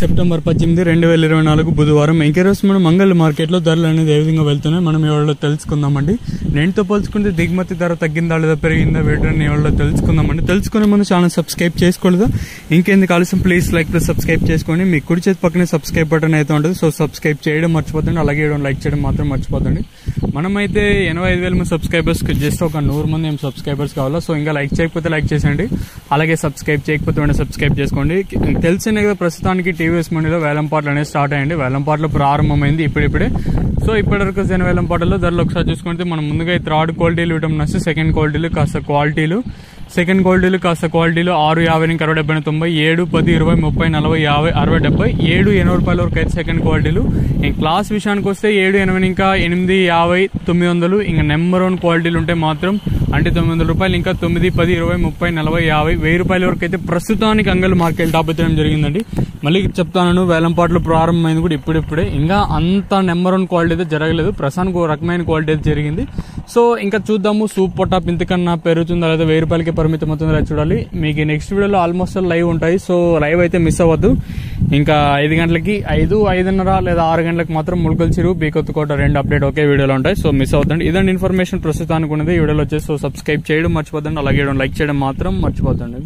September పద్దెనిమిది రెండు వేల ఇరవై నాలుగు బుధవారం ఇంకే రోజు మనం మంగళ మార్కెట్లో ధరలు అనేది ఏ విధంగా వెళ్తున్నాయి? మనం ఎవరిలో తెలుసుకుందామండి. నేనుతో పోల్చుకుంటే దిగుమతి ధర తగ్గిందా లేదా పెరిగిందా? వేటని ఎవరిలో తెలుసుకుందామండి? తెలుసుకునే ముందు ఛానల్ సబ్స్క్రైబ్ చేసుకోలేదా? ఇంకెందుకు ఆలస్యం? ప్లీజ్ లైక్ ప్లస్ సబ్స్క్రైబ్ చేసుకోండి. మీ కుడి చేతి పక్కనే సబ్స్క్రైబ్ బటన్ అయితే ఉంటుంది. సో సబ్స్క్రైబ్ చేయడం మర్చిపోతుంది అలాగే చేయడం లైక్ చేయడం మాత్రం మర్చిపోతుంది మనమైతే ఎనభై ఐదు వేల మంది సబ్స్క్రైబర్స్కి జస్ట్ ఒక నూరు మంది ఏం సబ్స్క్రైబర్స్ కావాలా? సో ఇంకా లైక్ చేయకపోతే లైక్ చేసేయండి. అలాగే సబ్స్క్రైబ్ చేయకపోతే వెంటనే సబ్స్క్రైబ్ చేసుకోండి. తెలిసిన కదా ప్రస్తుతానికి టీవీఎస్ మండీలో వేలంపాట్లు అనేది స్టార్ట్ అయ్యండి వేలంపాట్లు ప్రారంభమైంది ఇప్పుడిప్పుడే. సో ఇప్పటివరకు జన వేలంపాటల్లో ధరలు ఒకసారి చూసుకుంటే మనం ముందుగా థర్డ్ క్వాలిటీలు ఇవ్వడం నచ్చి సెకండ్ క్వాలిటీలు కాస్త క్వాలిటీలు సెకండ్ క్వాలిటీలు కాస్త క్వాలిటీలు ఆరు యాభై నుంచి అరవై డెబ్బై తొంభై ఏడు పది ఇరవై ముప్పై నలభై యాభై అరవై డెబ్బై ఏడు ఎనభై రూపాయల వరకు అయితే సెకండ్ క్వాలిటీలు. ఇంకా క్లాస్ విషయానికి వస్తే ఏడు ఎనభై ఇంకా ఎనిమిది యాభై తొమ్మిది వందలు ఇంకా నెంబర్ వన్ క్వాలిటీలు ఉంటే మాత్రం అంటే తొమ్మిది వందల రూపాయలు ఇంకా తొమ్మిది పది ఇరవై ముప్పై నలభై యాభై వెయ్యి రూపాయల వరకు అయితే ప్రస్తుతానికి అంగల్ మార్కెట్ టాప్ జరిగిందండి. మళ్ళీ చెప్తాను వేలంపాట్లు ప్రారంభమైంది కూడా ఇప్పుడిప్పుడే. ఇంకా అంత నెంబర్ వన్ క్వాలిటీ అయితే జరగలేదు. ప్రశాంత్ ఒక రకమైన క్వాలిటీ అయితే జరిగింది. సో ఇంకా చూద్దాము సూప్ పొటాప్ ఇంతకన్నా పెరుగుతుందా లేదా వెయ్యి రూపాయలకి పరిమితం అవుతుందా చూడాలి. మీకు నెక్స్ట్ వీడియోలో ఆల్మోస్ట్ లైవ్ ఉంటాయి. సో లైవ్ అయితే మిస్ అవ్వద్దు. ఇంకా ఐదు గంటలకి ఐదు ఐదున్నర లేదా ఆరు గంటలకు మాత్రం ముల్కల్ చిరువు బీకొత్తుకోట రెండు అప్డేట్ ఒకే వీడియోలో ఉంటాయి. సో మిస్ అవుతుంది ఇదండి ఇన్ఫర్మేషన్ ప్రస్తుతానికి ఉన్నది. ఈ వీడియోలో వచ్చేసి సో సబ్స్క్రైబ్ చేయడం మర్చిపోతుంది అలాగే లైక్ చేయడం మాత్రం మర్చిపోతుంది